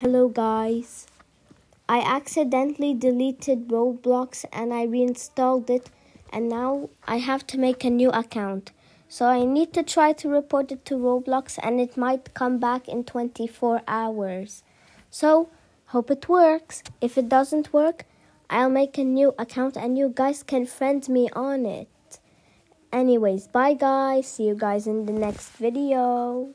Hello guys. I accidentally deleted Roblox and I reinstalled it and now I have to make a new account. So I need to try to report it to Roblox and it might come back in 24 hours. So hope it works. If it doesn't work, I'll make a new account and you guys can friend me on it. Anyways, bye guys. See you guys in the next video.